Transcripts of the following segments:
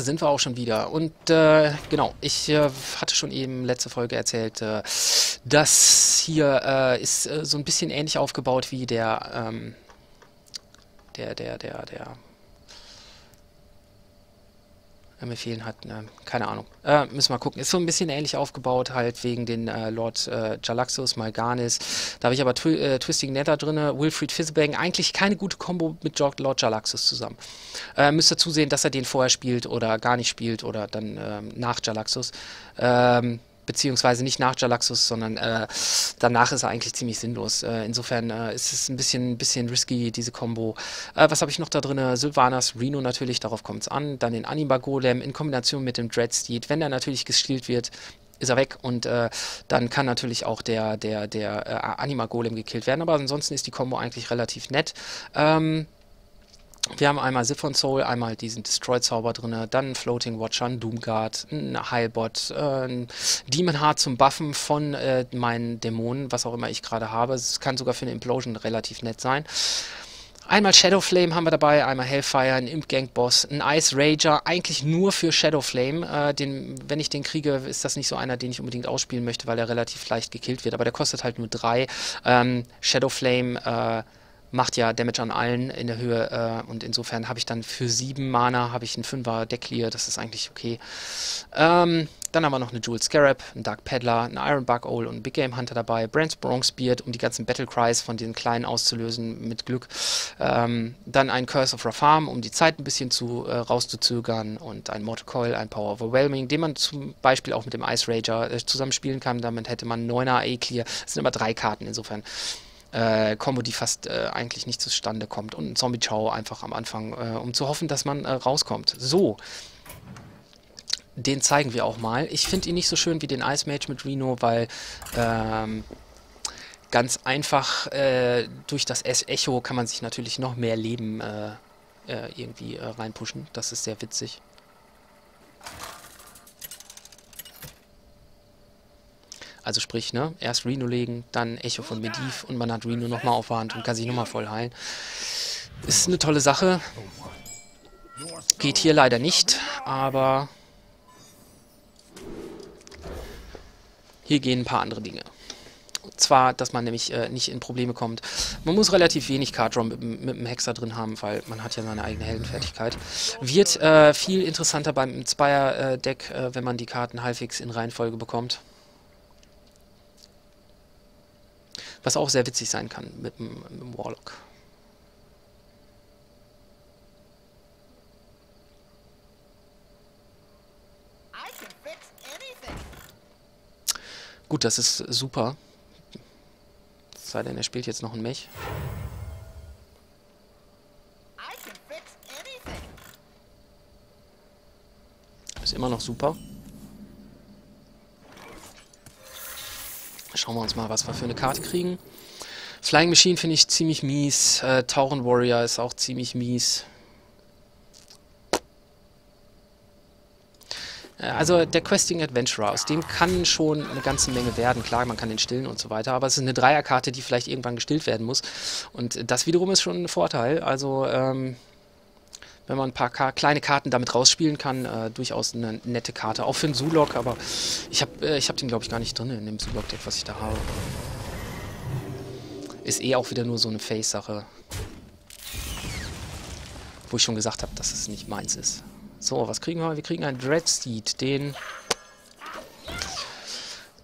Sind wir auch schon wieder. Und äh, genau, ich äh, hatte schon eben letzte Folge erzählt, äh, das hier äh, ist äh, so ein bisschen ähnlich aufgebaut wie der, ähm, der, der, der, der ja, mir fehlen hat, ne, keine Ahnung. Äh, müssen wir gucken. Ist so ein bisschen ähnlich aufgebaut, halt wegen den äh, Lord äh, Jalaxus, Malganis. Da habe ich aber Twi äh, Twisting Nether drin, Wilfried Fizzbang. Eigentlich keine gute Kombo mit Lord Jalaxus zusammen. Äh, müsst ihr zusehen, dass er den vorher spielt oder gar nicht spielt oder dann ähm, nach Jalaxus. Ähm, beziehungsweise nicht nach Jalaxus, sondern äh, danach ist er eigentlich ziemlich sinnlos. Äh, insofern äh, ist es ein bisschen, bisschen risky, diese Combo. Äh, was habe ich noch da drin? Sylvanas, Reno natürlich, darauf kommt es an. Dann den Anima Golem in Kombination mit dem Dreadsteed. Wenn er natürlich gestielt wird, ist er weg und äh, dann kann natürlich auch der, der, der äh, Anima Golem gekillt werden. Aber ansonsten ist die Combo eigentlich relativ nett. Ähm, wir haben einmal Siphon Soul, einmal diesen Destroy-Zauber drin, dann Floating Watcher, ein Doomguard, ein Heilbot, äh, ein Demon Heart zum Buffen von äh, meinen Dämonen, was auch immer ich gerade habe. Es kann sogar für eine Implosion relativ nett sein. Einmal Shadow Flame haben wir dabei, einmal Hellfire, ein Imp Gang Boss, ein Ice Rager, eigentlich nur für Shadow Flame. Äh, den, wenn ich den kriege, ist das nicht so einer, den ich unbedingt ausspielen möchte, weil er relativ leicht gekillt wird, aber der kostet halt nur drei. Ähm, Shadow Flame, äh, macht ja Damage an allen in der Höhe äh, und insofern habe ich dann für sieben Mana habe ich einen Fünfer Deck Clear, das ist eigentlich okay. Ähm, dann haben wir noch eine Jewel Scarab, einen Dark Peddler, einen Iron Bug Owl und einen Big Game Hunter dabei. Brands Bronzebeard, um die ganzen Battle Cries von den Kleinen auszulösen mit Glück. Ähm, dann ein Curse of Rafam, um die Zeit ein bisschen zu, äh, rauszuzögern. Und ein Mortal Coil, ein Power Overwhelming, den man zum Beispiel auch mit dem Ice Rager äh, zusammenspielen kann. Damit hätte man 9er A-Clear. Das sind aber drei Karten insofern äh, Combo, die fast äh, eigentlich nicht zustande kommt. Und ein Zombie-Chow einfach am Anfang, äh, um zu hoffen, dass man äh, rauskommt. So. Den zeigen wir auch mal. Ich finde ihn nicht so schön wie den Ice Mage mit Reno, weil ähm, ganz einfach äh, durch das Echo kann man sich natürlich noch mehr Leben äh, irgendwie reinpushen. Das ist sehr witzig. Also sprich, ne, erst Reno legen, dann Echo von Mediv und man hat Reno nochmal auf der Hand und kann sich nochmal voll heilen. Ist eine tolle Sache. Geht hier leider nicht, aber hier gehen ein paar andere Dinge. Und zwar, dass man nämlich äh, nicht in Probleme kommt. Man muss relativ wenig Card mit, mit dem Hexer drin haben, weil man hat ja seine eigene Heldenfertigkeit. Wird äh, viel interessanter beim Inspire-Deck, äh, wenn man die Karten halbwegs in Reihenfolge bekommt. Was auch sehr witzig sein kann mit dem, mit dem Warlock. Gut, das ist super. Es sei denn, er spielt jetzt noch ein Mech. Ist immer noch super. Schauen wir uns mal, was wir für eine Karte kriegen. Flying Machine finde ich ziemlich mies. Äh, Tauren Warrior ist auch ziemlich mies. Äh, also der Questing Adventurer, aus dem kann schon eine ganze Menge werden. Klar, man kann den stillen und so weiter, aber es ist eine Dreierkarte, die vielleicht irgendwann gestillt werden muss. Und das wiederum ist schon ein Vorteil. Also ähm, wenn man ein paar Ka kleine Karten damit rausspielen kann, äh, durchaus eine nette Karte. Auch für einen Zulok, aber ich habe äh, hab den, glaube ich, gar nicht drin in dem Zulok-Deck, was ich da habe. Ist eh auch wieder nur so eine Face-Sache. Wo ich schon gesagt habe, dass es nicht meins ist. So, was kriegen wir? Wir kriegen einen Dreadsteed. Den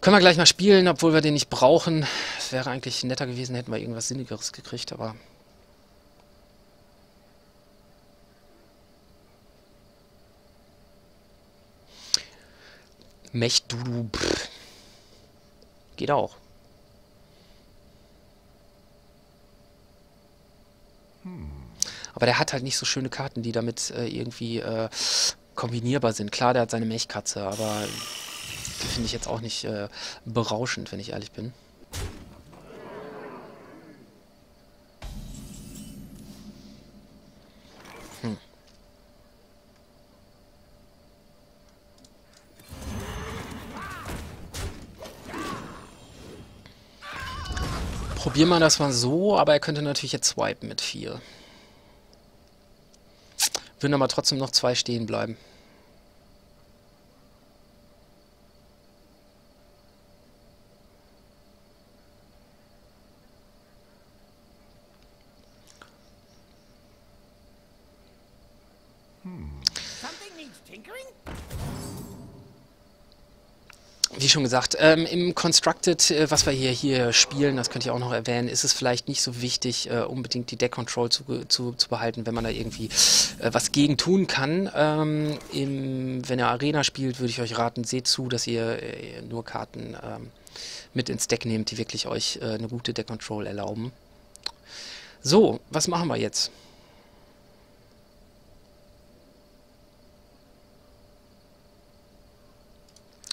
können wir gleich mal spielen, obwohl wir den nicht brauchen. Es wäre eigentlich netter gewesen, hätten wir irgendwas Sinnigeres gekriegt, aber Mech Dudu, pff. geht auch. Aber der hat halt nicht so schöne Karten, die damit äh, irgendwie äh, kombinierbar sind. Klar, der hat seine Mechkatze, aber finde ich jetzt auch nicht äh, berauschend, wenn ich ehrlich bin. Probier mal das mal so, aber er könnte natürlich jetzt swipen mit 4. Würden aber trotzdem noch zwei stehen bleiben. Hm. Something needs tinkering? Wie schon gesagt, ähm, im Constructed, äh, was wir hier, hier spielen, das könnte ich auch noch erwähnen, ist es vielleicht nicht so wichtig, äh, unbedingt die Deck Control zu, zu, zu, behalten, wenn man da irgendwie äh, was gegen tun kann. Ähm, im, wenn ihr Arena spielt, würde ich euch raten, seht zu, dass ihr äh, nur Karten ähm, mit ins Deck nehmt, die wirklich euch äh, eine gute Deck Control erlauben. So, was machen wir jetzt?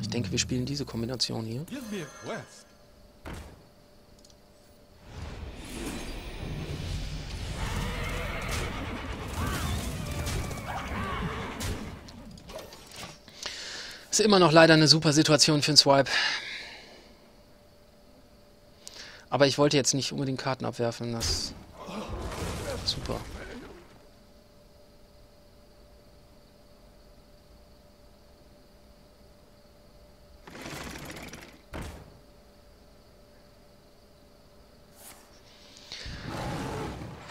Ich denke, wir spielen diese Kombination hier. Ist immer noch leider eine super Situation für einen Swipe. Aber ich wollte jetzt nicht unbedingt Karten abwerfen, das... Super.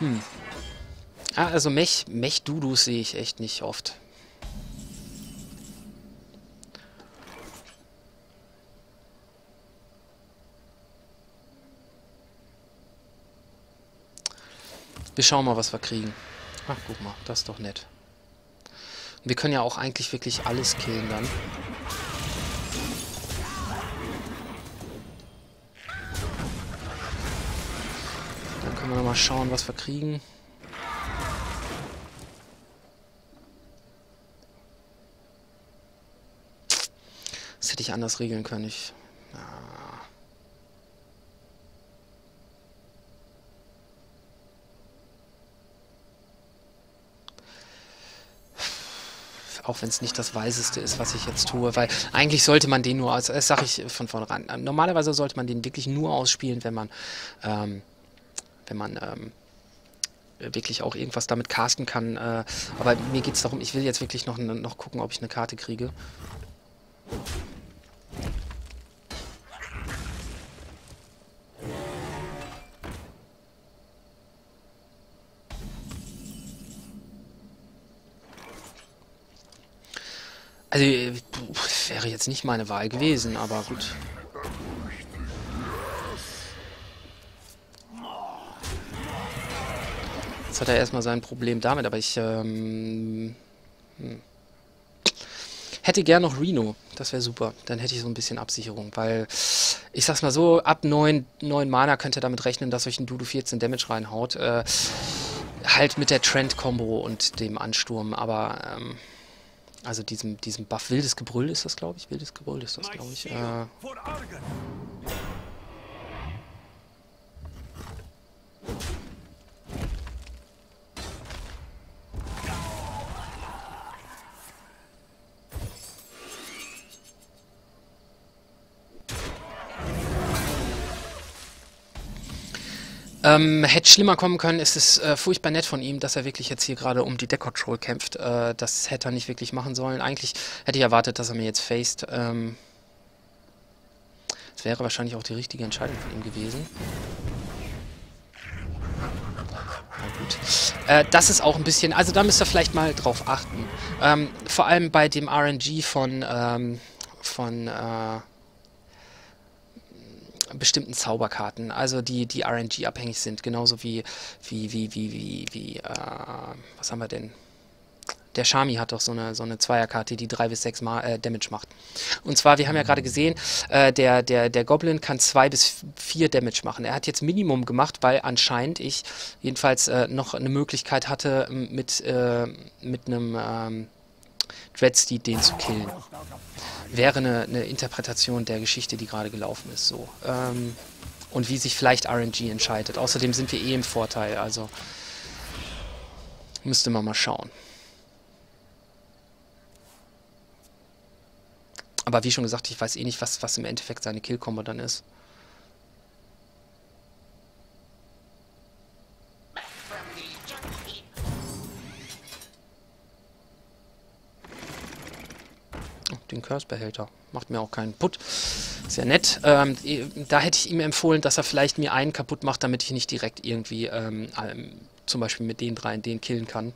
Hm. Ah, also Mech, Mech-Dudus sehe ich echt nicht oft. Wir schauen mal, was wir kriegen. Ach, guck mal, das ist doch nett. wir können ja auch eigentlich wirklich alles killen dann. Können wir mal schauen, was wir kriegen. Das hätte ich anders regeln können. Ich, ja. auch wenn es nicht das Weiseste ist, was ich jetzt tue, weil eigentlich sollte man den nur, das sage ich von vornherein, normalerweise sollte man den wirklich nur ausspielen, wenn man ähm, wenn man ähm, wirklich auch irgendwas damit casten kann. Äh, aber mir geht es darum, ich will jetzt wirklich noch, noch gucken, ob ich eine Karte kriege. Also, wäre jetzt nicht meine Wahl gewesen, aber gut. Hat er erstmal sein Problem damit, aber ich ähm, hm. hätte gern noch Reno. Das wäre super. Dann hätte ich so ein bisschen Absicherung, weil ich sag's mal so, ab 9, 9 Mana könnt ihr damit rechnen, dass euch ein Dudu 14 Damage reinhaut. Äh, halt mit der Trend-Combo und dem Ansturm, aber ähm, also diesem, diesem Buff Wildes Gebrüll ist das, glaube ich. Wildes Gebrüll ist das, glaube ich. Äh, Ähm, hätte schlimmer kommen können, ist es äh, furchtbar nett von ihm, dass er wirklich jetzt hier gerade um die Deck Control kämpft. Äh, das hätte er nicht wirklich machen sollen. Eigentlich hätte ich erwartet, dass er mir jetzt faced. Ähm, das wäre wahrscheinlich auch die richtige Entscheidung von ihm gewesen. Na gut. Äh, das ist auch ein bisschen, also da müsst ihr vielleicht mal drauf achten. Ähm, vor allem bei dem RNG von, ähm, von, äh, bestimmten Zauberkarten, also die, die RNG-abhängig sind, genauso wie, wie, wie, wie, wie, wie äh, was haben wir denn? Der Shami hat doch so eine, so eine Zweierkarte, die drei bis sechs Mal äh, Damage macht. Und zwar, wir haben ja gerade gesehen, äh, der, der, der Goblin kann zwei bis vier Damage machen. Er hat jetzt Minimum gemacht, weil anscheinend ich jedenfalls äh, noch eine Möglichkeit hatte, mit, äh, mit einem ähm, Dreadsteed den zu killen wäre eine, eine, Interpretation der Geschichte, die gerade gelaufen ist, so. Ähm, und wie sich vielleicht RNG entscheidet. Außerdem sind wir eh im Vorteil, also müsste man mal schauen. Aber wie schon gesagt, ich weiß eh nicht, was, was im Endeffekt seine Kill-Combo dann ist. Den Curse-Behälter. Macht mir auch keinen Put. Sehr nett. Ähm, da hätte ich ihm empfohlen, dass er vielleicht mir einen kaputt macht, damit ich nicht direkt irgendwie ähm, ähm, zum Beispiel mit den dreien den killen kann.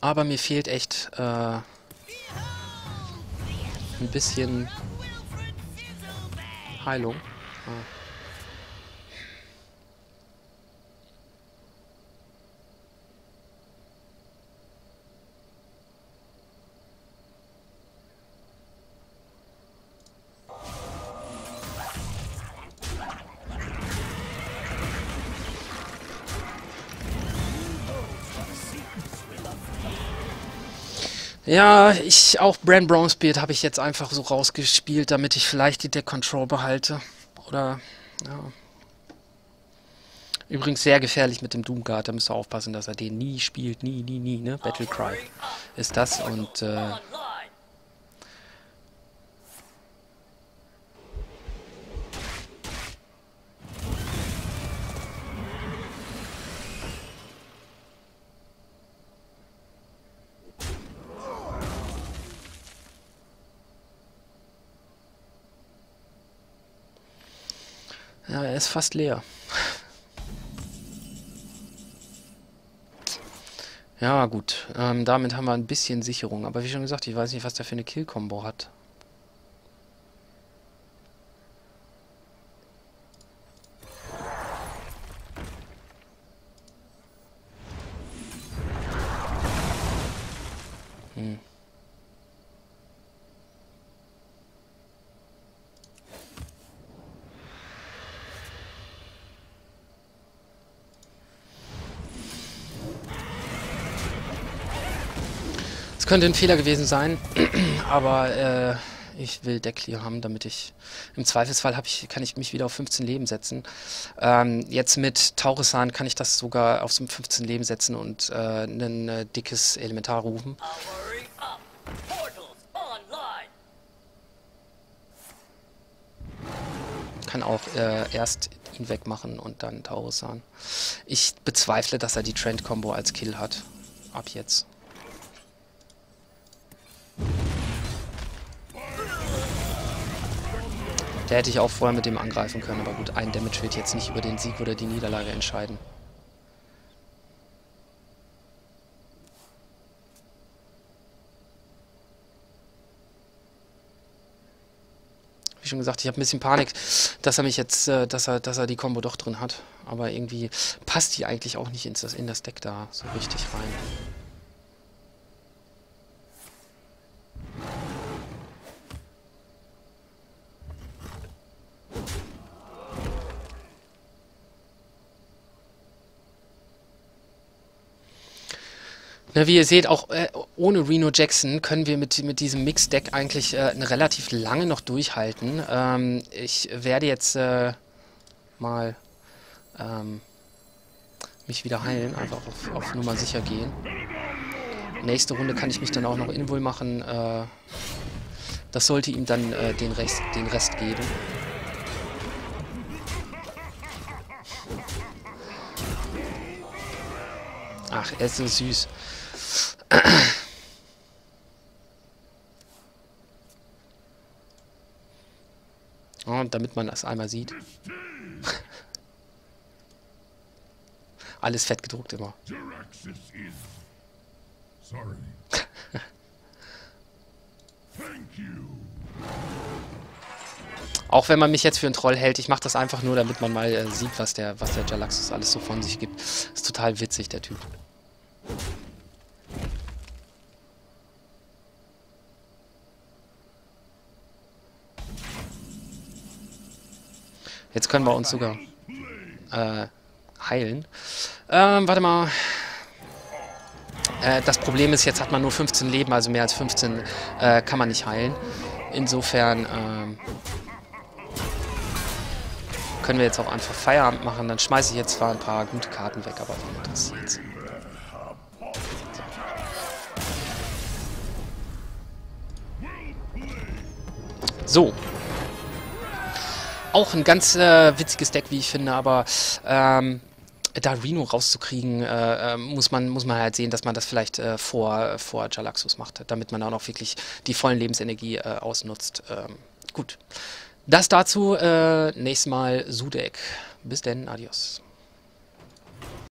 Aber mir fehlt echt äh, ein bisschen Heilung. Ah. Ja, ich auch Brand Bronzebeard habe ich jetzt einfach so rausgespielt, damit ich vielleicht die Deck Control behalte. Oder, ja. Übrigens sehr gefährlich mit dem Doomguard, da müsst ihr aufpassen, dass er den nie spielt, nie, nie, nie, ne? Battlecry ist das und, äh, ist fast leer. Ja, gut. Ähm, damit haben wir ein bisschen Sicherung. Aber wie schon gesagt, ich weiß nicht, was der für eine Kill-Kombo hat. Es könnte ein Fehler gewesen sein, aber äh, ich will Deckclear haben, damit ich im Zweifelsfall ich, kann ich mich wieder auf 15 Leben setzen. Ähm, jetzt mit Taurisan kann ich das sogar auf so 15 Leben setzen und äh, ein äh, dickes Elementar rufen. Kann auch äh, erst ihn wegmachen und dann Taurisan. Ich bezweifle, dass er die Trend-Combo als Kill hat. Ab jetzt. Der hätte ich auch vorher mit dem angreifen können, aber gut, ein Damage wird jetzt nicht über den Sieg oder die Niederlage entscheiden. Wie schon gesagt, ich habe ein bisschen Panik, dass er mich jetzt, äh, dass er, dass er die Combo doch drin hat. Aber irgendwie passt die eigentlich auch nicht ins, in das Deck da so richtig rein. Na, wie ihr seht, auch äh, ohne Reno Jackson können wir mit, mit diesem Mix-Deck eigentlich äh, relativ lange noch durchhalten. Ähm, ich werde jetzt äh, mal ähm, mich wieder heilen, einfach auf, auf Nummer sicher gehen. Nächste Runde kann ich mich dann auch noch Invul machen. Äh, das sollte ihm dann äh, den, Rest, den Rest geben. Ach, er ist so süß. Und damit man das einmal sieht. Alles fett gedruckt immer. Auch wenn man mich jetzt für einen Troll hält, ich mache das einfach nur, damit man mal äh, sieht, was der, was der Jalaxus alles so von sich gibt. Ist total witzig, der Typ. Jetzt können wir uns sogar äh, heilen. Ähm, warte mal. Äh, das Problem ist, jetzt hat man nur 15 Leben, also mehr als 15 äh, kann man nicht heilen. Insofern ähm, können wir jetzt auch einfach Feierabend machen. Dann schmeiße ich jetzt zwar ein paar gute Karten weg, aber wen interessiert's? So, auch ein ganz äh, witziges Deck, wie ich finde, aber ähm, da Reno rauszukriegen, äh, äh, muss, man, muss man halt sehen, dass man das vielleicht äh, vor, vor Jalaxus macht, damit man auch noch wirklich die vollen Lebensenergie äh, ausnutzt. Ähm, gut. Das dazu, äh, nächstes Mal Sudek. Bis denn, adios.